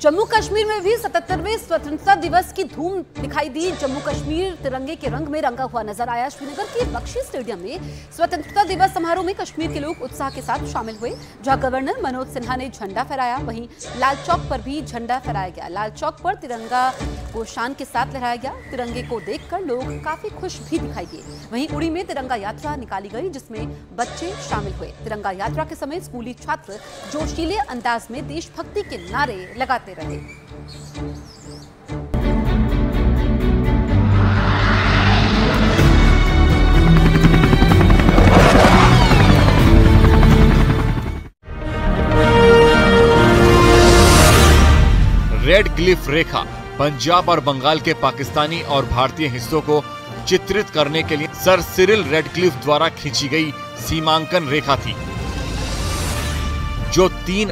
जम्मू कश्मीर में भी सतहत्तरवें स्वतंत्रता दिवस की धूम दिखाई दी। जम्मू कश्मीर तिरंगे के रंग में रंगा हुआ नज़र आया। श्रीनगर के बख्शी स्टेडियम में स्वतंत्रता दिवस समारोह में कश्मीर के लोग उत्साह के साथ शामिल हुए, जहाँ गवर्नर मनोज सिन्हा ने झंडा फहराया। वहीं लाल चौक पर भी झंडा फहराया गया। लाल चौक पर तिरंगा को शान के साथ लहराया गया। तिरंगे को देखकर लोग काफ़ी खुश भी दिखाई दिए। वहीं उड़ी में तिरंगा यात्रा निकाली गई, जिसमें बच्चे शामिल हुए। तिरंगा यात्रा के समय स्कूली छात्र जोशीले अंदाज में देशभक्ति के नारे लगाते रहे रेड क्लिफ रेखा पंजाब और बंगाल के पाकिस्तानी और भारतीय हिस्सों को चित्रित करने के लिए सर सिरिल रेडक्लिफ द्वारा खींची गई सीमांकन रेखा थी, जो तीन